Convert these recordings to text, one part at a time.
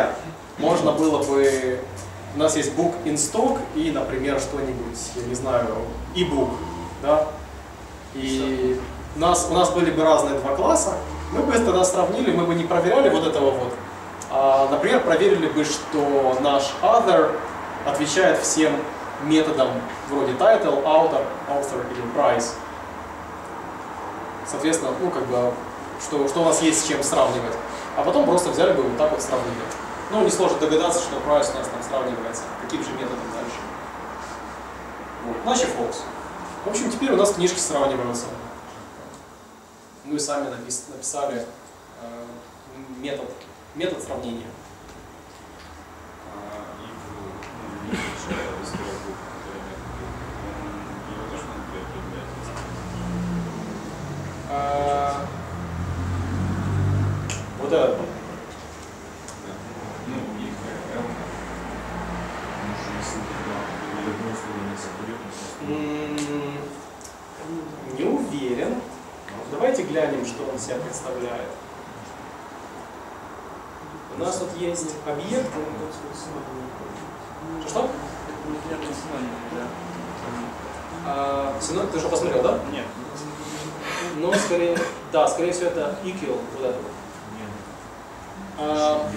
теория можно было бы... У нас есть book in stock и, например, что-нибудь, я не знаю, e-book, да? И у нас, у нас были бы разные два класса, мы бы тогда сравнили, мы бы не проверяли вот этого вот. А, например, проверили бы, что наш other отвечает всем методам вроде title, author, author или price. Соответственно, ну как бы, что, что у нас есть с чем сравнивать. А потом просто взяли бы вот так вот сравнили. Ну, несложно догадаться, что price у нас там сравнивается. Каким же методом дальше. Вот. Значит, false. В общем, теперь у нас книжки сравниваются. Мы сами напис написали э, метод, метод сравнения. А, вот этот. Не уверен. Давайте глянем, что он себя представляет. У нас тут есть объект. Что? А, синоним, ты уже посмотрел, да? Нет. Но скорее, да, скорее всего это equal, вот это. А,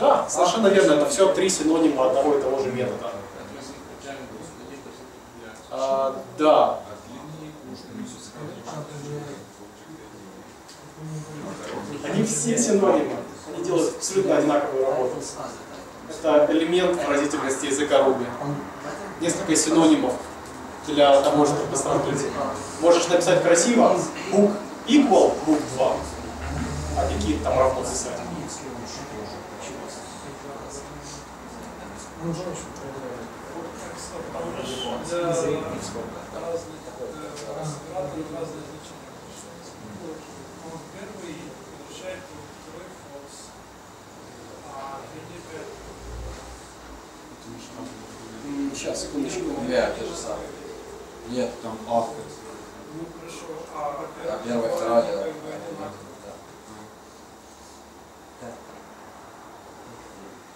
да, совершенно верно, это все три синонима одного и того же метода. А, да. Они все синонимы, они делают абсолютно одинаковую работу. Это элемент выразительности языка Руби. Несколько синонимов для того, чтобы посмотреть. Можешь написать красиво book equal book 2, а какие там равно писать. Первый решает второй фокус. А третий Сейчас, секундочку. Две те же самые. Нет, там автор. Ну хорошо. А первая, вторая,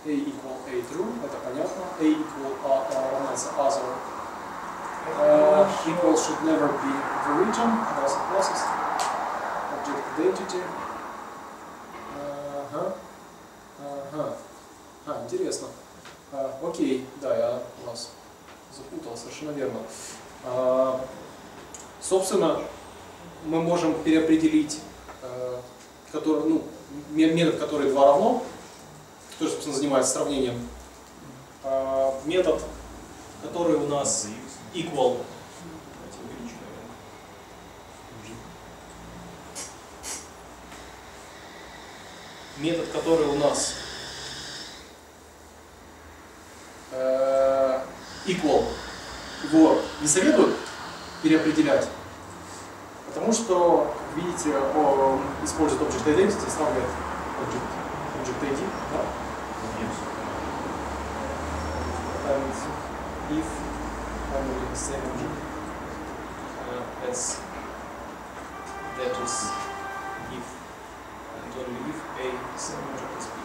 A equal A true, это понятно. A equal A, A равняется other. Uh, equal should never be the region, it closest. Object identity. Ага. Ага. А, интересно. А, окей, да, я вас запутал, совершенно верно. А, собственно, мы можем переопределить э, который, ну, ме- метод, который 2 равно, собственно, занимается сравнением. А, метод, который у нас equal. Метод, который у нас э, equal, его не советуют переопределять, потому что, видите, он использует Object Identity, сравнивает Object, object ID, да? And if only the same object uh, as that is if and only if a same object is b.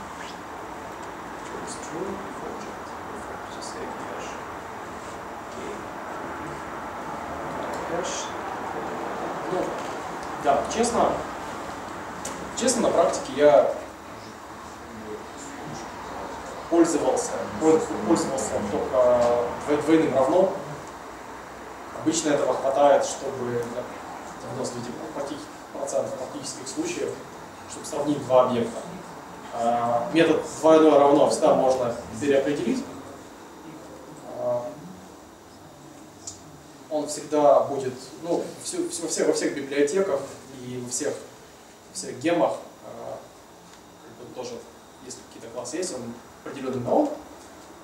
So it's true if object refer to state hash k hash. Ну, да, честно, честно на практике я пользовался, пользовался только дво- двойным равно. Обычно этого хватает, чтобы на 99% практических случаев, чтобы сравнить два объекта. А, Метод двойное равно всегда можно переопределить. А, Он всегда будет, ну, во всех, во всех библиотеках и во всех, всех гемах, а, как бы тоже, если какие-то классы есть, он определенный налог,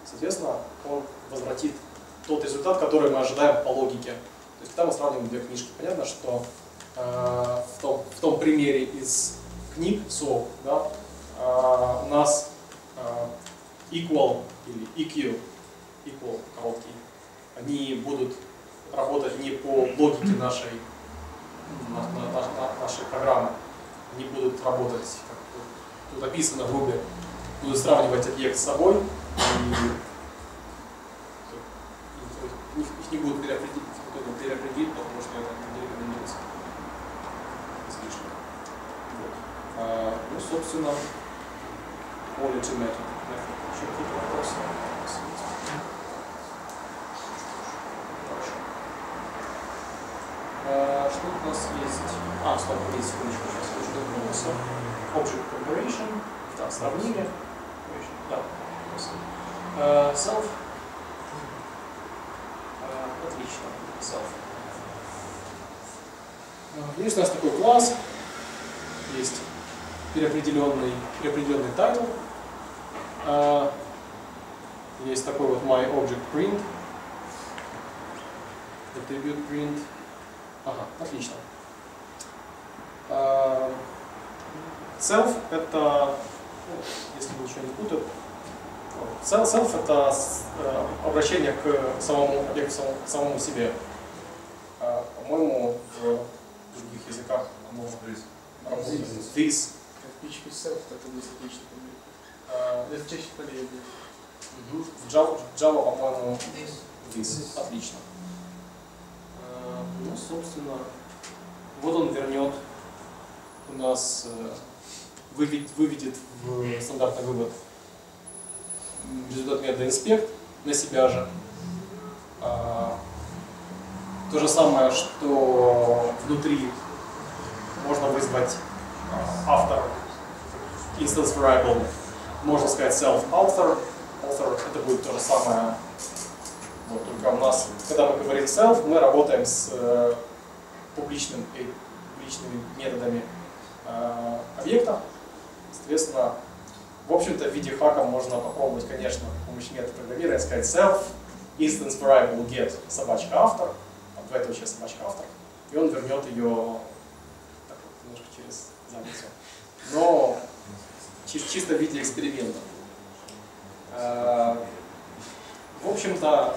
соответственно, он возвратит тот результат, который мы ожидаем по логике. То есть, когда мы сравниваем две книжки, понятно, что э, в, том, в том примере из книг СО, да, э, у нас э, equal или EQ, equal короткий, они будут работать не по логике нашей, на- на- на- на- нашей программы, они будут работать, как тут описано в Ruby, будут сравнивать объект с собой, и их, не будут переопределить, переопределить, потому что это рекомендуется. Излишне. Вот. А, ну, собственно, quality method. Еще какие-то вопросы? А, что у нас есть? А, стоп, есть секундочку, сейчас я вернулся. Object comparison, да, сравнение. Да. А, self. А, Отлично, self. А, Есть у нас такой класс, есть переопределенный, переопределенный а, есть такой вот my object print, attribute print, ага, отлично. Self это, если ничего не путаю, self, self это э, обращение к самому объекту, самому, самому себе. А, По-моему, в других языках оно работает. This. В PHP self так и будет отлично помню. А, Это чаще полезно. В Java, по-моему, this. Отлично. А, Ну, собственно, вот он вернет у нас, э, выведет, в стандартный вывод результат метода inspect на себя же. А, То же самое, что внутри можно вызвать а, автор instance variable, можно сказать self-author. Author это будет то же самое. Вот, только у нас, когда мы говорим self, мы работаем с э, публичным, и публичными методами э, объекта. Соответственно, в общем-то, в виде хака можно попробовать, конечно, с помощью метода программирования сказать self instance variable get собачка автор, там двоеточие собачка автор, и он вернет ее так вот, немножко через задницу. Но чи- чисто в виде эксперимента. Э, В общем-то,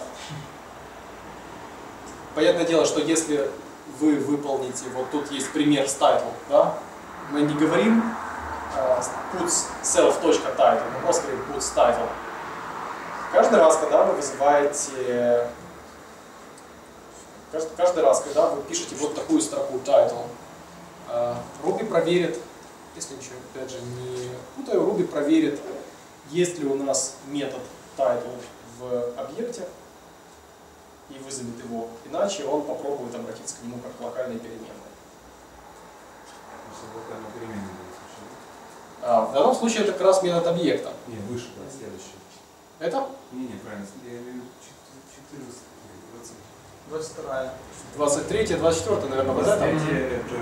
понятное дело, что если вы выполните, вот тут есть пример title, да, мы не говорим puts self.title, мы просто говорим puts title. Каждый раз, когда вы вызываете, каждый, каждый раз, когда вы пишете вот такую строку title, э, Ruby проверит, если ничего, опять же, не путаю, Ruby проверит, есть ли у нас метод title в объекте и вызовет его. Иначе он попробует обратиться к нему как к локальной переменной. А, в данном случае это как раз метод объекта. Не, выше, да, следующий. Это Не, не, правильно, я имею в виду 14, 22 23 24 наверное, вот это. 23 это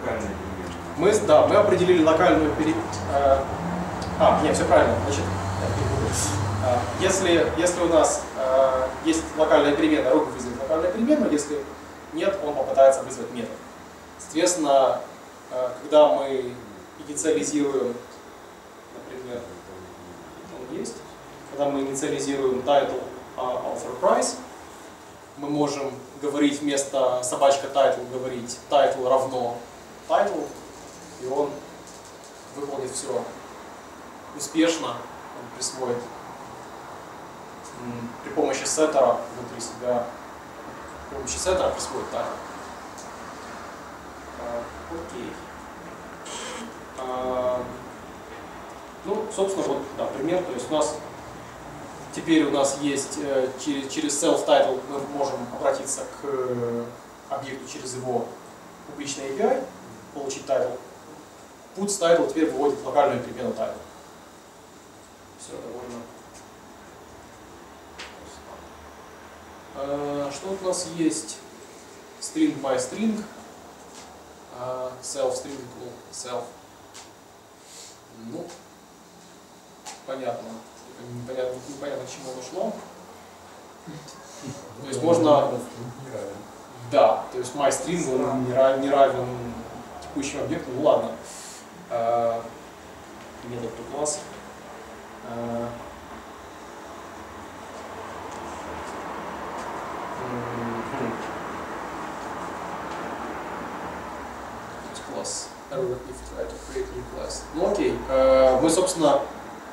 локальный перемен. Мы, да, мы определили локальную пере... э, А, нет, все правильно. Значит, э, если, если у нас э, есть локальная переменная, Ruby вызовет локальную переменную, если нет, он попытается вызвать метод. Соответственно, э, когда мы инициализируем, например, он есть, когда мы инициализируем title а, author price, мы можем говорить вместо собачка title говорить title равно title, и он выполнит все успешно, он присвоит при помощи сеттера внутри себя, при помощи сеттера присвоит title. А, Окей. А, Ну, собственно, вот, да, пример, то есть у нас теперь у нас есть э, через, self-title мы можем обратиться к э, объекту через его публичный API, получить title. Puts title теперь выводит локальную перемену title. Все довольно. Э, Что у нас есть? String by string. А, Self string equal self. Ну, понятно. Непонятно, непонятно, к чему оно шло. То есть можно, да, то есть MyString он не ра- не равен текущему объекту, ну ладно. А, Метод to класс. А, мгм. То есть класс error if try to create new class. Ну окей, Э, мы собственно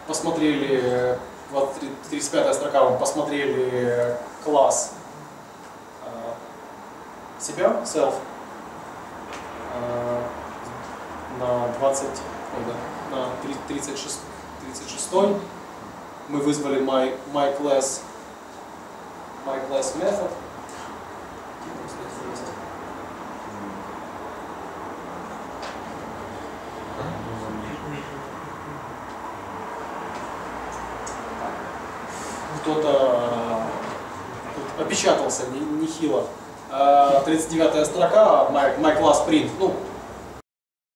посмотрели, э, вот 35 строка, мы посмотрели класс э, себя, self, э, на 20, ой, да, на 36, 36 мы вызвали my, my class, my class method. Тут опечатался не- нехило. Э, 39 строка, my, my class print, ну,